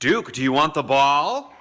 Duke, do you want the ball?